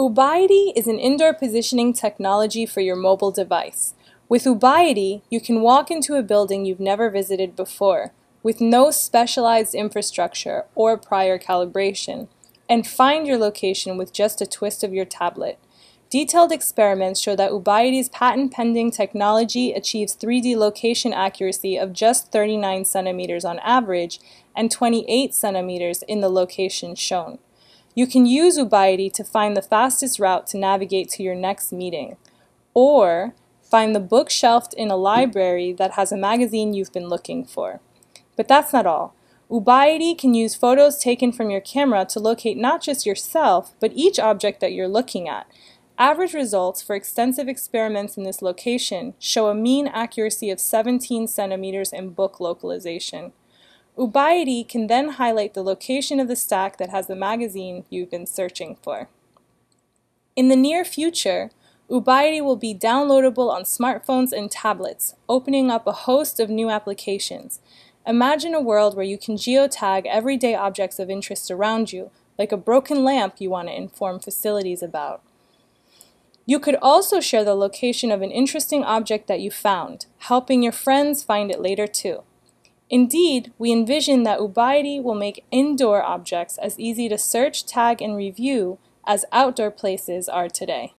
Ubicarse is an indoor positioning technology for your mobile device. With Ubicarse, you can walk into a building you've never visited before, with no specialized infrastructure or prior calibration, and find your location with just a twist of your tablet. Detailed experiments show that Ubicarse's patent-pending technology achieves 3D location accuracy of just 39 centimeters on average and 28 centimeters in the location shown. You can use Ubicarse to find the fastest route to navigate to your next meeting, or find the book shelved in a library that has a magazine you've been looking for. But that's not all. Ubicarse can use photos taken from your camera to locate not just yourself, but each object that you're looking at. Average results for extensive experiments in this location show a mean accuracy of 17 centimeters in book localization. Ubicarse can then highlight the location of the stack that has the magazine you've been searching for. In the near future, Ubicarse will be downloadable on smartphones and tablets, opening up a host of new applications. Imagine a world where you can geotag everyday objects of interest around you, like a broken lamp you want to inform facilities about. You could also share the location of an interesting object that you found, helping your friends find it later too. Indeed, we envision that Ubicarse will make indoor objects as easy to search, tag, and review as outdoor places are today.